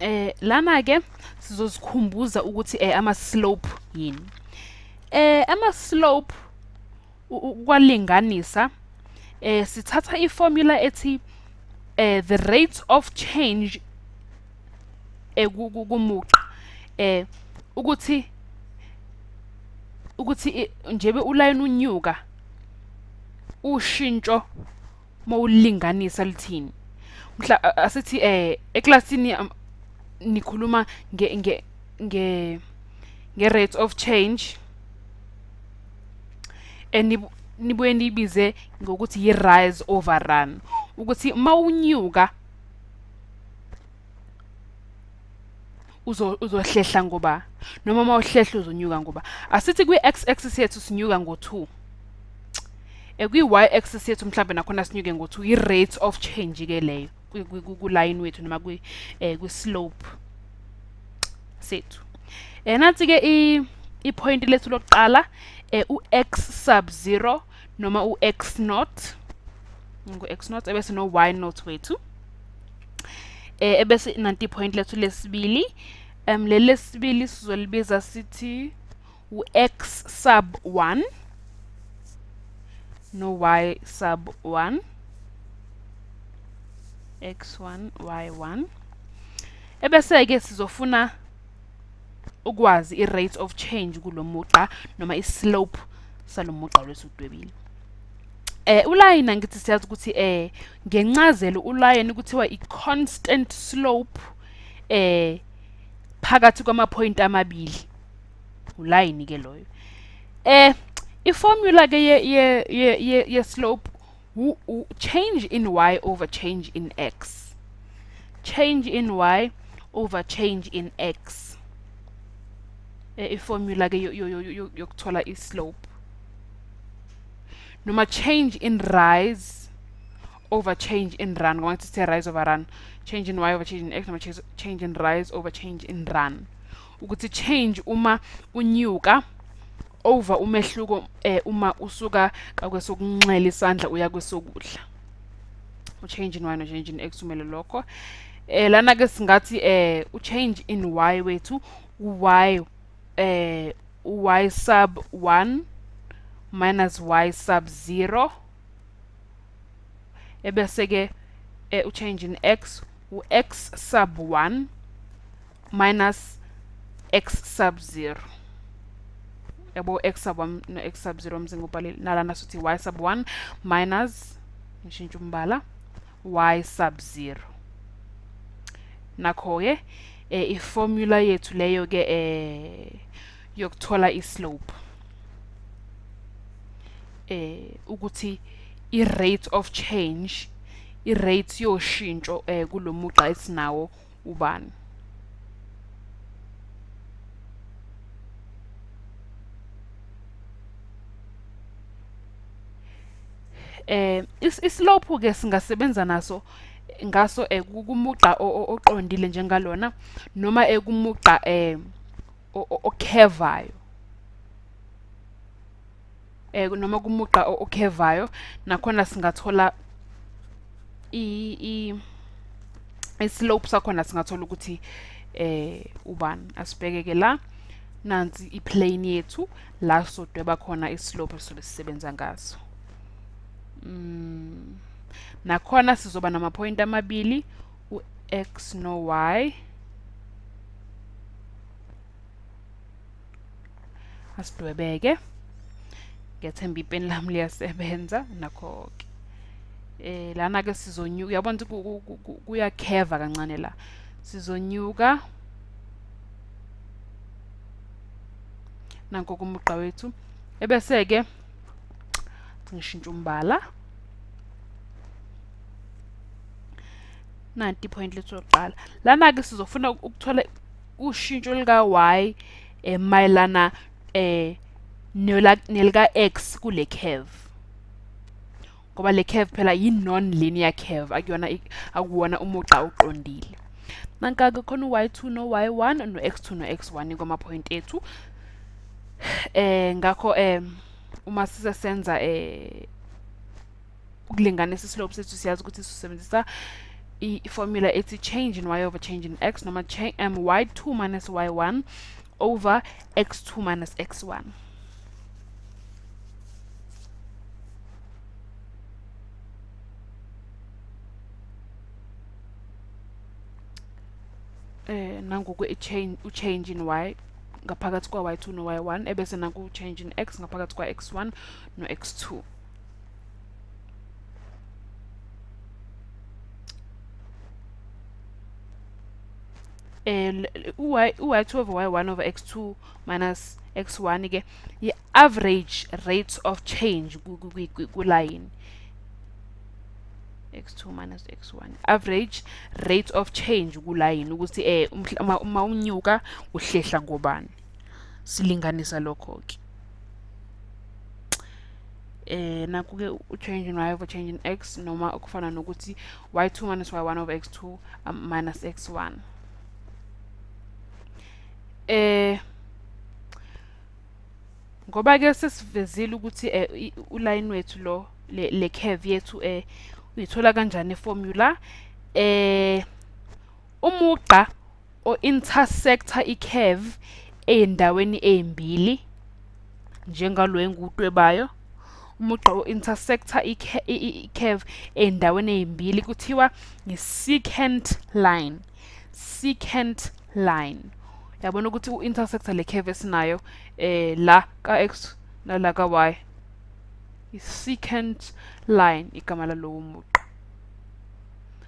eh lana ke sizosikhumbuza ukuthi eh ama slope yini? Eh ama slope ukwalinganisa eh sithatha iformula ethi eh the rate of change eh kumuqa. Eh ukuthi ukuthi njebe uline unyuka ushintsho mawulinganisa lithini? Mhla asithi eh eclassini nikhuluma nge nge nge nge rate of change nibuye niyibize ngokuthi yi-rise over run ukuthi mawunyuka uzohlehla ngoba noma mawuhlehla uzonyuka ngoba. Asithi kwi-x axis yethu sinyuka ngo-2 eh kwi-y axis yethu mhlambe nakhona sinyuke ngo-2 i-rate of change ke leyo. Kuline wethu noma kwi eh kwi-slope sethu. Eh nansi ke i-point lethu lokuqala eh u-x sub 0 noma u-x naught ngu-x naught ebese no-y naught wethu. Eh ebese nanti point lethu lesibili um leli lesibili sizolibiza sithi u-x sub 1 no-y sub 1 x1 y1 ebese ke sizofuna ukwazi i-rate of change kulomuqa noma i-slope salomuqa lwesidwebile eh ulayini ngithi siyazi ukuthi eh ngencazelo ulayini kuthiwa i-constant slope eh phakathi kwama-point amabili. Ulayini ke loyo. Eh iformula ke ye ye ye ye slope change in y over change in x. Change in y over change in x. Eh iformula ke yokuthola islope. Noma change in rise over change in run. Ngoba ngithi sithe rise over run. Change in y over change in x noma change in rise over change in run. Ukuthi change uma unyuka over umehluko eh uma usuka kakwesokunxele isandla uya kwesokudla. U change in y no change in x umele lokho. Eh lana ke singathi eh u change in y wethu u y eh u y sub 1 minus y sub 0 ebese ke eh, u change in x u x sub 1 minus x sub 0 yabo x sub 1 no x sub 0 mzingo ubhalile nalana sithi y sub 1 minus ngishintsha umbala y sub 0 nakho ke eh, iformula yethu leyo ke eh yokuthola islope eh ukuthi i-rate of change i-rate yoshintsho eh kulomuqa esinawo ubani. Eh islope ke singasebenza naso ngaso eh kumuqa oqondile njengalona noma ekumuqa eh okhevayo? Eh noma kumuqa okhevayo nakhona singathola i islope sakhona singathola ukuthi eh ubani? Asibheke ke la nansi iplane yethu la sodweba khona islope sobe sisebenza ngaso. mm nakhona sizoba namapoint amabili u-x no y. Asidwebeke. Ngethemba ipeni lami liyasebenza nakho ke eh lana ke sizonyuka uyabona ukuthi kuyakheva kancane la. Sizonyuka. Nanko kumugqa wethu. Ebese ke ngishintsha umbala nanti point lethu lokuqala lana ke sizofuna ukuthola ushintsho lika y eh mayelana eh nelika x kule curve. Ngoba le curve phela yi non linear curve akuyona akuwona umuqa oqondile. Nanka ke khona y2 no y1 no x2 no x1 ngoma point ethu. Eh ngakho eh uma sisesenza eh ukulinganisa islope sethu siyazi ukuthi sisebenzisa i-formula ethi change in y over change in x noma um, y2 minus y1 over x2 minus x1 eh nangoku i-change u-change in y ngaphakathi kwa-y2 no-y1 ebese naku change in x ngaphakathi kwa-x1 no-x2 eh u-y2 over y1 over x2 minus x1 ke i-average rate of change kulayini x2 minus x1 average rate of change kulayini ukuthi eh uma unyuka uhlehla ngobani. Silinganisa lokho ke. Eh naku ke u-change in y over change in x noma okufana nokuthi y2 minus y1 over x2 um, minus x1 eh ngoba ke sesivezile ukuthi eh, uline wethu lo le, curve yethu eh uyithola kanjani iformula? Eh umugqa o intersector i-curve eyindaweni ezimbili njengalo engudwebayo umugqa o intersector i-curve eyindaweni ezimbili kuthiwa ngi-secant line secant line. Yabona ukuthi u-intersector le curve esinayo eh la ka x nala ka y i-second line igama lalowo muqa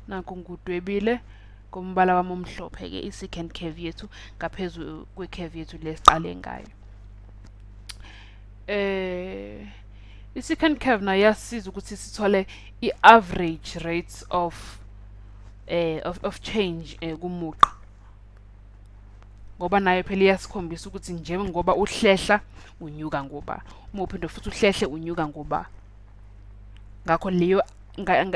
nakho ngudwebile ngombala wami omhlophe ke i-second curve yethu ngaphezu kwe-curve yethu lesiqale ngayo. Eh i-second curve nayo yasiza ukuthi sithole i-average rates of eh of, of change eh, kumugqa ngoba nayo phela iyasikhombisa ukuthi nje ngoba uhlehla unyuka ngoba. Uma uphinde futhi uhlehle unyuka ngoba. Ngakho leyo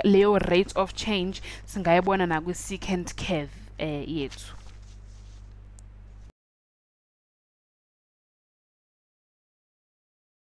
leyo rate of change singayibona nakwi secant curve eh yethu.